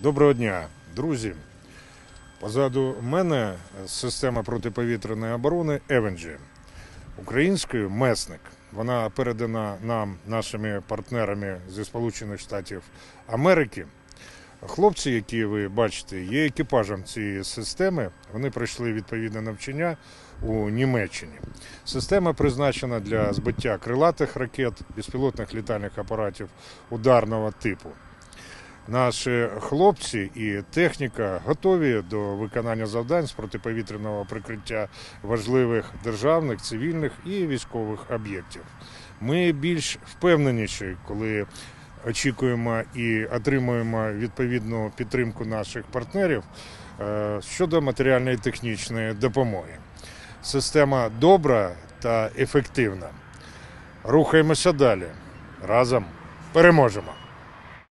Доброго дня, друзі. Позаду мене система протиповітряної оборони Avenger. Українською месник. Вона передана нам нашими партнерами зі Сполучених Штатів Америки. Хлопці, які ви бачите, є екіпажем цієї системи. Вони пройшли відповідне навчання у Німеччині. Система призначена для збиття крилатих ракет, безпілотних літальних апаратів ударного типу. Наші хлопці і техніка готові до виконання завдань з протиповітряного прикриття важливих державних, цивільних і військових об'єктів. Ми більш впевненіші, коли очікуємо і отримуємо відповідну підтримку наших партнерів е, щодо матеріальної технічної допомоги. Система добра та ефективна. Рухаємося далі. Разом переможемо.